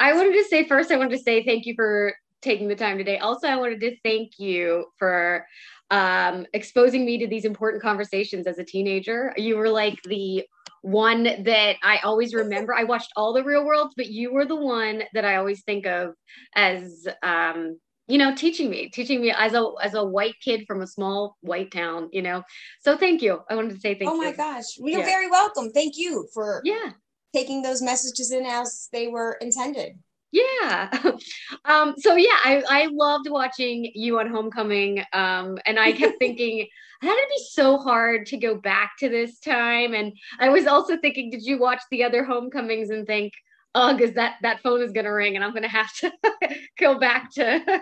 I wanted to say first, I wanted to say thank you for taking the time today. Also, I wanted to thank you for um, exposing me to these important conversations as a teenager. You were like the one that I always remember. I watched all the real worlds, but you were the one that I always think of as um, you know, teaching me, teaching me as a as a white kid from a small white town, you know. So thank you. I wanted to say thank oh you. Oh my gosh. You're yeah. very welcome. Thank you for yeah taking those messages in as they were intended. Yeah. um, so yeah, I, I loved watching you on Homecoming. Um, and I kept thinking, how did it be so hard to go back to this time? And I was also thinking, did you watch the other homecomings and think, oh, because that that phone is gonna ring and I'm gonna have to go back to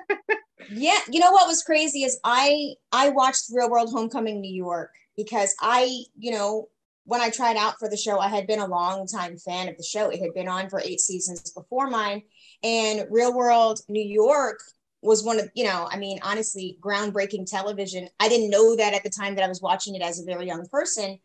Yeah, you know what was crazy is I I watched Real World Homecoming New York because I, you know, when I tried out for the show, I had been a long time fan of the show. It had been on for eight seasons before mine. And Real World New York was one of, you know, I mean, honestly, groundbreaking television. I didn't know that at the time that I was watching it as a very young person.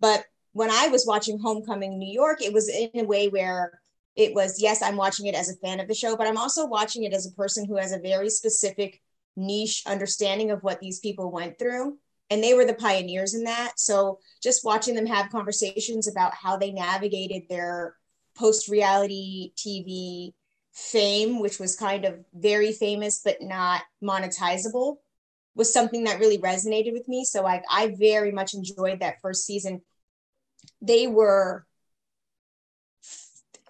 But when I was watching Homecoming New York, it was in a way where it was, yes, I'm watching it as a fan of the show, but I'm also watching it as a person who has a very specific niche understanding of what these people went through and they were the pioneers in that. So just watching them have conversations about how they navigated their post reality tv fame which was kind of very famous but not monetizable was something that really resonated with me. So i, I very much enjoyed that first season. They were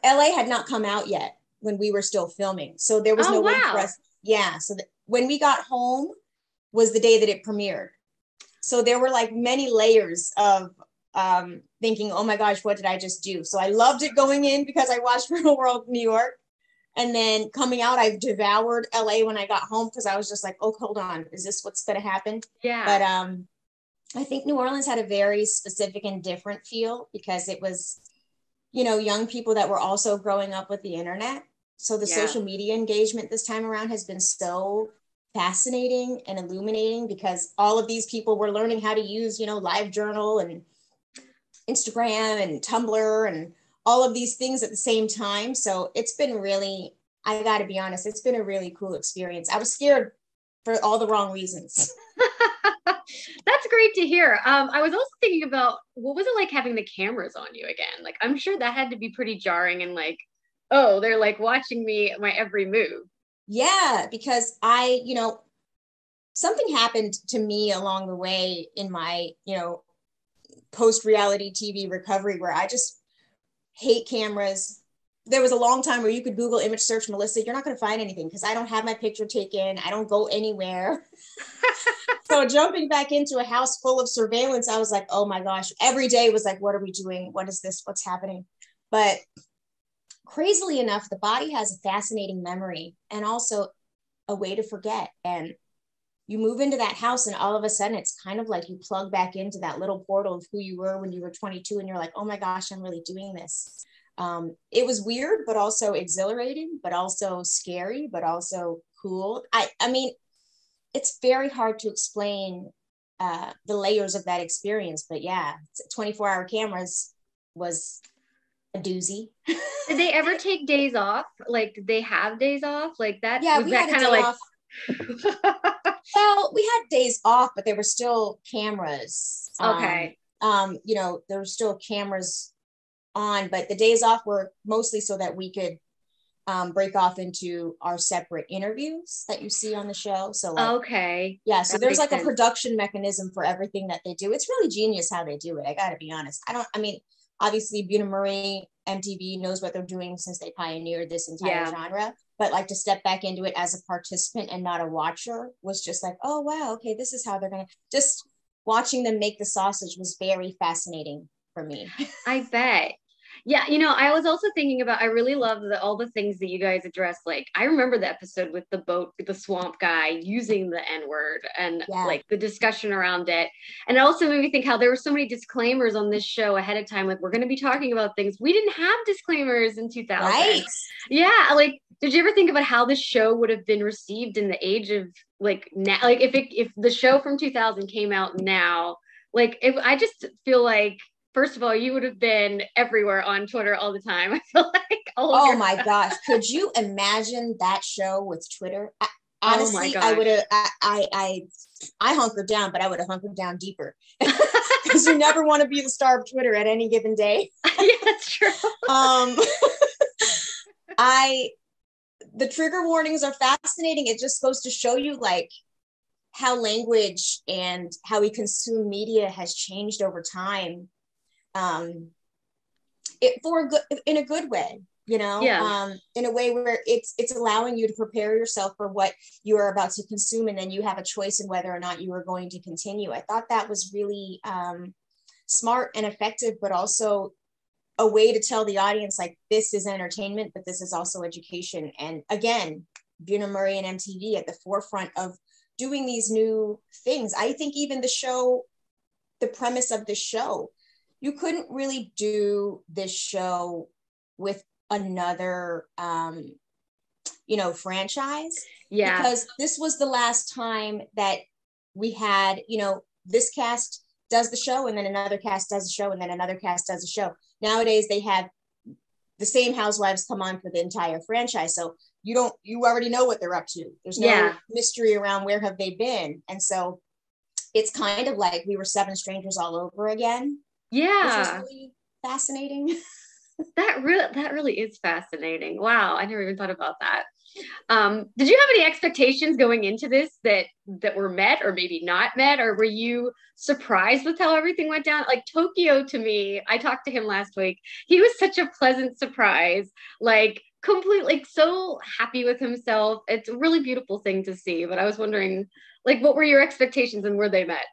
la had not come out yet when we were still filming. So there was oh, no wow. way for us yeah. So when we got home was the day that it premiered so there were like many layers of um, thinking, oh my gosh, what did I just do? So I loved it going in because I watched Real World New York. And then coming out, I devoured LA when I got home because I was just like, oh, hold on, is this what's going to happen? Yeah. But um, I think New Orleans had a very specific and different feel because it was, you know, young people that were also growing up with the internet. So the yeah. social media engagement this time around has been so fascinating and illuminating because all of these people were learning how to use, you know, live journal and Instagram and Tumblr and all of these things at the same time. So it's been really, I got to be honest, it's been a really cool experience. I was scared for all the wrong reasons. That's great to hear. Um, I was also thinking about what was it like having the cameras on you again? Like, I'm sure that had to be pretty jarring and like, oh, they're like watching me my every move. Yeah, because I, you know, something happened to me along the way in my, you know, post reality TV recovery where I just hate cameras. There was a long time where you could Google image search Melissa. You're not going to find anything because I don't have my picture taken. I don't go anywhere. so jumping back into a house full of surveillance, I was like, oh my gosh. Every day was like, what are we doing? What is this? What's happening? But crazily enough, the body has a fascinating memory and also a way to forget. And you move into that house, and all of a sudden, it's kind of like you plug back into that little portal of who you were when you were 22, and you're like, oh my gosh, I'm really doing this. Um, it was weird, but also exhilarating, but also scary, but also cool. I, I mean, it's very hard to explain uh, the layers of that experience, but yeah, 24 hour cameras was a doozy. did they ever take days off? Like, did they have days off? Like that? Yeah, we that kind of like. well, we had days off, but they were still cameras. Okay. Um, um, you know, there were still cameras on, but the days off were mostly so that we could um, break off into our separate interviews that you see on the show. So, like, okay, yeah. So that there's like sense. a production mechanism for everything that they do. It's really genius how they do it. I got to be honest. I don't. I mean, obviously Bunim/Murray, MTV knows what they're doing since they pioneered this entire yeah. genre. But like to step back into it as a participant and not a watcher was just like, oh wow, okay, this is how they're gonna just watching them make the sausage was very fascinating for me. I bet. Yeah, you know, I was also thinking about I really love the, all the things that you guys address. Like, I remember the episode with the boat, the swamp guy using the N word and yeah. like the discussion around it. And it also made me think how there were so many disclaimers on this show ahead of time. Like, we're going to be talking about things we didn't have disclaimers in 2000. Right. Yeah. Like, did you ever think about how this show would have been received in the age of like now? Like, if it, if the show from 2000 came out now, like, if I just feel like first of all, you would have been everywhere on Twitter all the time. I feel like oh my gosh. Could you imagine that show with Twitter? I, oh honestly, oh I would have I, I I I hunkered down, but I would have hunkered down deeper. Because you never want to be the star of Twitter at any given day. yeah, that's true. um I the trigger warnings are fascinating. It just goes to show you like how language and how we consume media has changed over time. Um, it for a good in a good way, you know, yeah. um, in a way where it's it's allowing you to prepare yourself for what you are about to consume, and then you have a choice in whether or not you are going to continue. I thought that was really um, smart and effective, but also a way to tell the audience like this is entertainment, but this is also education. And again, Bunim Murray and MTV at the forefront of doing these new things. I think even the show, the premise of the show, you couldn't really do this show with another um you know franchise yeah because this was the last time that we had you know this cast does the show and then another cast does the show and then another cast does the show Nowadays, they have the same housewives come on for the entire franchise. So you don't, you already know what they're up to. There's no yeah. mystery around where have they been. And so it's kind of like we were seven strangers all over again. Yeah. Really fascinating. that really, that really is fascinating. Wow. I never even thought about that. Um, did you have any expectations going into this that that were met or maybe not met, or were you surprised with how everything went down? Like Tokyo to me, I talked to him last week. He was such a pleasant surprise. Like completely so happy with himself. It's a really beautiful thing to see. But I was wondering, like, what were your expectations and were they met?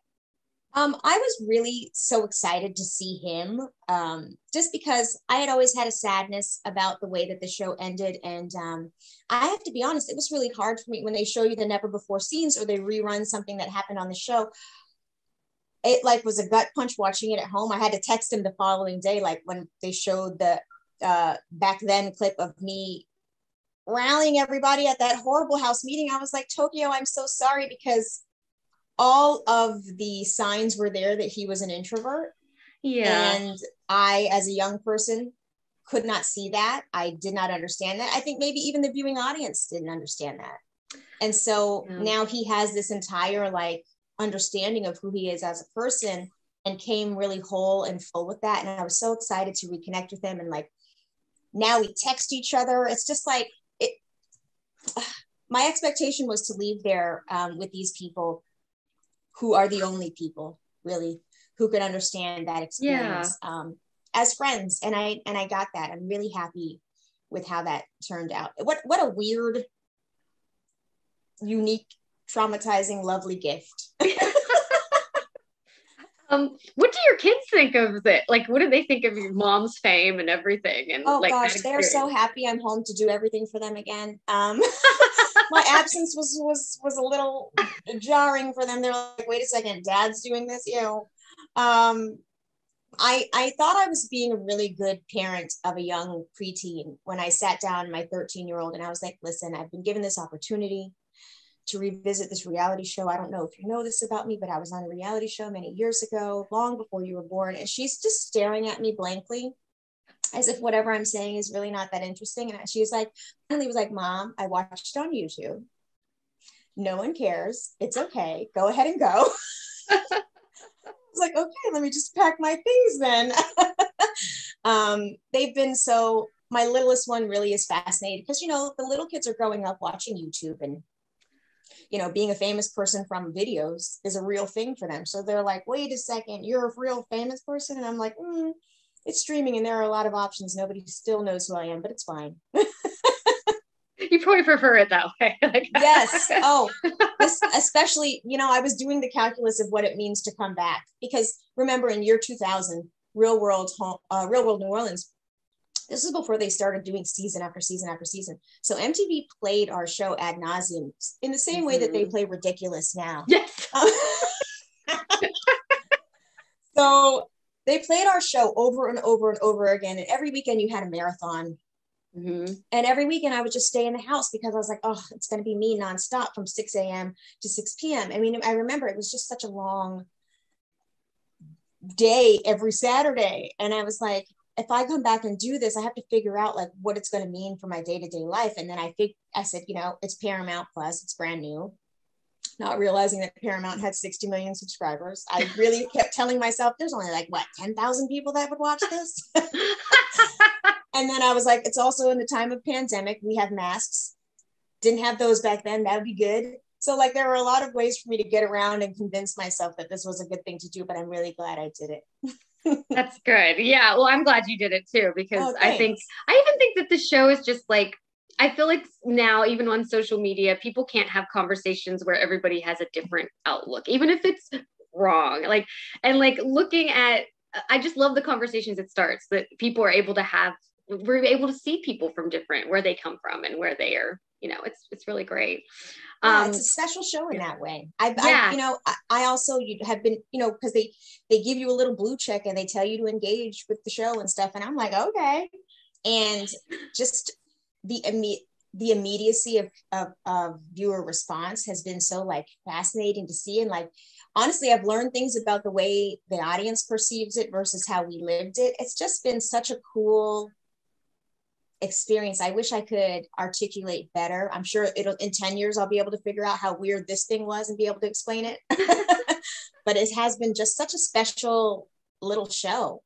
Um, I was really so excited to see him um, just because I had always had a sadness about the way that the show ended. And um, I have to be honest, it was really hard for me when they show you the never before scenes or they rerun something that happened on the show. It like was a gut punch watching it at home. I had to text him the following day, like when they showed the uh, back then clip of me rallying everybody at that horrible house meeting. I was like, Tokyo, I'm so sorry because all of the signs were there that he was an introvert. Yeah. And I, as a young person, could not see that. I did not understand that. I think maybe even the viewing audience didn't understand that. And so yeah. now he has this entire like understanding of who he is as a person and came really whole and full with that. And I was so excited to reconnect with him. And like now we text each other. It's just like it. My expectation was to leave there um, with these people who are the only people really who could understand that experience yeah. um, as friends. And i and i got that. I'm really happy with how that turned out. What what a weird unique traumatizing lovely gift. Um what do your kids think of it? Like what do they think of your mom's fame and everything and oh like gosh they're so happy i'm home to do everything for them again. Um my absence was was was a little jarring for them. They're like, wait a second, dad's doing this, you know. Um, I I thought I was being a really good parent of a young preteen when I sat down my 13 year old and I was like, listen, I've been given this opportunity to revisit this reality show. I don't know if you know this about me, but I was on a reality show many years ago, long before you were born. And she's just staring at me blankly as if whatever I'm saying is really not that interesting. And she was like, finally was like, Mom, I watched on YouTube. No one cares. It's okay. Go ahead and go. I was like, okay, let me just pack my things then. um, they've been so, my littlest one really is fascinated because, you know, the little kids are growing up watching YouTube and, you know, being a famous person from videos is a real thing for them. So they're like, wait a second, you're a real famous person? And I'm like, mm, it's streaming and there are a lot of options. Nobody still knows who I am, but it's fine. you probably prefer it that way. yes. Oh, this, especially, you know, I was doing the calculus of what it means to come back because remember in year 2000, Real World, uh, Real World New Orleans, this is before they started doing season after season after season. So MTV played our show ad nauseum in the same mm-hmm. way that they mm-hmm. play Ridiculousness now. Yes. so they played our show over and over and over again. And every weekend you had a marathon. Mm-hmm. And every weekend I would just stay in the house because I was like, oh, it's going to be me nonstop from 6 a.m. to 6 p.m. I mean, I remember it was just such a long day every Saturday. And I was like, if I come back and do this, I have to figure out like what it's going to mean for my day to day life. And then I think I said, you know, it's Paramount Plus, it's brand new. Not realizing that Paramount had 60 million subscribers. I really kept telling myself there's only like what 10,000 people that would watch this. and then I was like, it's also in the time of pandemic. We have masks. Didn't have those back then. That would be good. So like there were a lot of ways for me to get around and convince myself that this was a good thing to do, but I'm really glad I did it. That's good. Yeah. Well, I'm glad you did it too, because oh, I think I even think that the show is just like I feel like now, even on social media, people can't have conversations where everybody has a different outlook, even if it's wrong. Like, and like looking at, I just love the conversations it starts that people are able to have. We're able to see people from different where they come from and where they are. You know, it's it's really great. Yeah, um, it's a special show in that way. I, yeah. I you know, I, I also you have been, you know, because they they give you a little blue check and they tell you to engage with the show and stuff, and I'm like, okay, and just the the immediacy of, of, of, viewer response has been so like fascinating to see. And like honestly i've learned things about the way the audience perceives it versus how we lived it. It's just been such a cool experience. I wish i could articulate better. I'm sure it'll in 10 years i'll be able to figure out how weird this thing was and be able to explain it. But it has been just such a special little show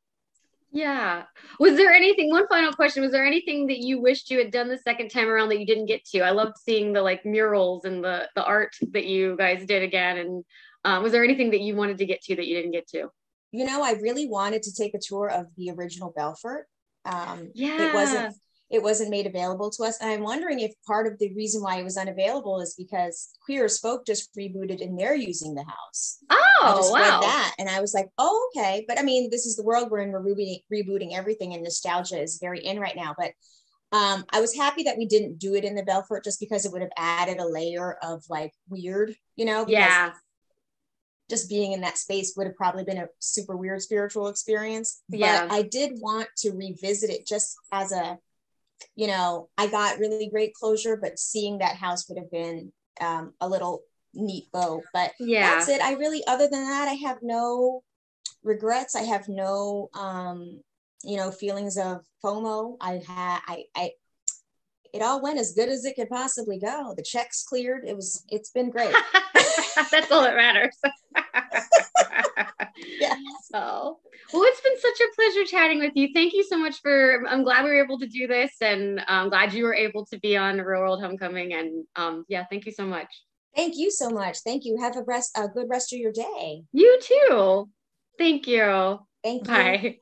yeah. Was there anything, one final question, was there anything that you wished you had done the second time around that you didn't get to? I loved seeing the like murals and the the art that you guys did again. And um, was there anything that you wanted to get to that you didn't get to? You know, I really wanted to take a tour of the original Belfort. Um, yeah. It wasn't it wasn't made available to us. And I'm wondering if part of the reason why it was unavailable is because Queer as Folk just rebooted and they're using the house. Oh, I just wow. read that and I was like, oh, okay. But I mean, this is the world we're in. We're rebooting, rebooting everything, and nostalgia is very in right now. But um, I was happy that we didn't do it in the Belfort just because it would have added a layer of like weird, you know? Yeah. Just being in that space would have probably been a super weird spiritual experience. Yeah. I did want to revisit it just as a you know, I got really great closure, but seeing that house would have been um, a little neat bow. But yeah, that's it. I really, other than that, I have no regrets. I have no, um, you know, feelings of FOMO. I had, I, I, it all went as good as it could possibly go. The checks cleared. It was, it's been great. that's all that matters. yeah. So, well, it's been such a pleasure chatting with you. Thank you so much for. I'm glad we were able to do this, and I'm glad you were able to be on Real World Homecoming. And um, yeah, thank you so much. Thank you so much. Thank you. Have a rest, a good rest of your day. You too. Thank you. Thank you. Bye.